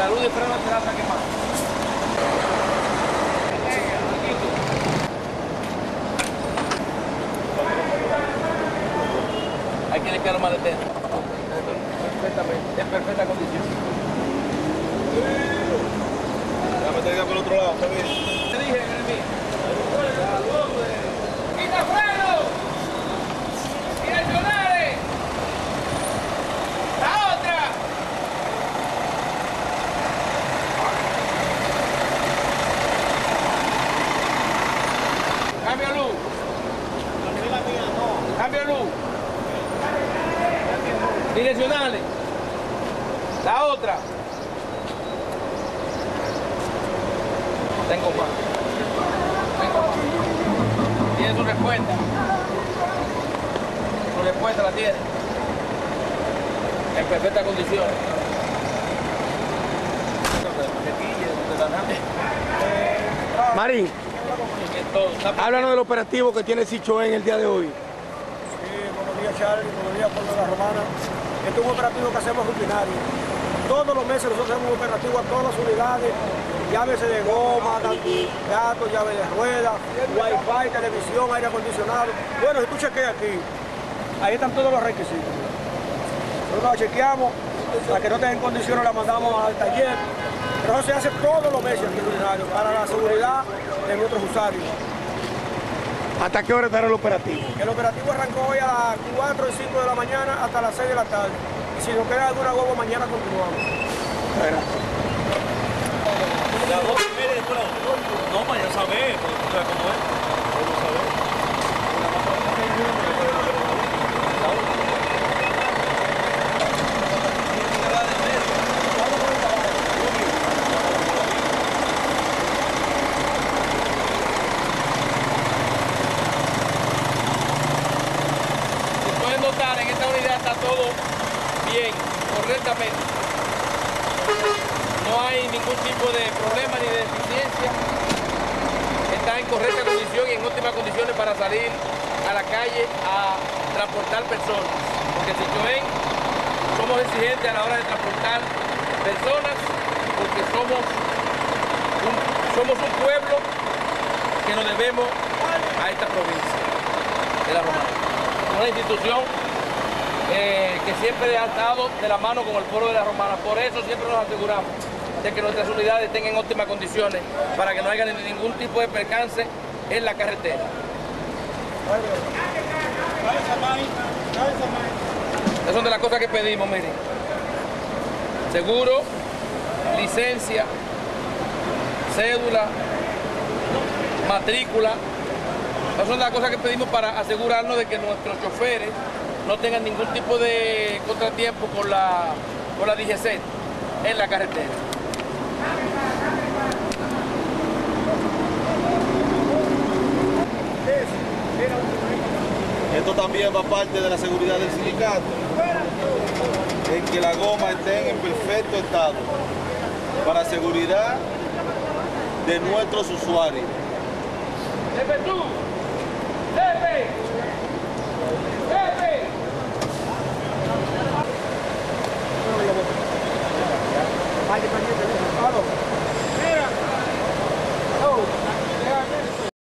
la luz de freno te la saque más. Hay que limpiar los maleteros. Perfectamente, en perfecta condición. Ya me tenga por el otro lado, está bien. Te dije, Jeremías. ¡Quita freno! ¡Direccionales! ¡La otra! Cambio luz. Cambio luz. Direccionales. La otra. Tengo más. Tiene su respuesta. Su respuesta la tiene. En perfectas condiciones. Marín, háblanos del operativo que tiene Sichoé en el día de hoy. Charlie, Pueblo de la Romana. Este es un operativo que hacemos rutinario. Todos los meses nosotros hacemos un operativo a todas las unidades, llaves de goma, gatos, llaves de ruedas, wifi, televisión, aire acondicionado. Bueno, si tú chequeas aquí, ahí están todos los requisitos. Nosotros la chequeamos, para que no esté en condiciones la mandamos al taller. Pero eso se hace todos los meses aquí para la seguridad de nuestros usuarios. ¿Hasta qué hora estará el operativo? El operativo arrancó hoy a las 4 y 5 de la mañana hasta las 6 de la tarde. Y si nos queda alguna huevo, mañana continuamos dos primeras y después la otra. No, para ya saber, porque tú sabes cómo es. Vamos a ver. Si pueden notar, en esta unidad está todo bien, correctamente. No hay ningún tipo de problema ni de deficiencia. Está en correcta condición y en óptimas condiciones para salir a la calle a transportar personas. Porque si ven, somos exigentes a la hora de transportar personas porque somos somos un pueblo que nos debemos a esta provincia de la Romana. Una institución eh, que siempre ha estado de la mano con el pueblo de la Romana. Por eso siempre nos aseguramos de que nuestras unidades tengan óptimas condiciones para que no haya ningún tipo de percance en la carretera. Esas son de las cosas que pedimos, miren. Seguro, licencia, cédula, matrícula. Esas son las cosas que pedimos para asegurarnos de que nuestros choferes no tengan ningún tipo de contratiempo con la, con la DGC en la carretera. Esto también va parte de la seguridad del sindicato, en que la goma esté en perfecto estado, para seguridad de nuestros usuarios. Vai depois de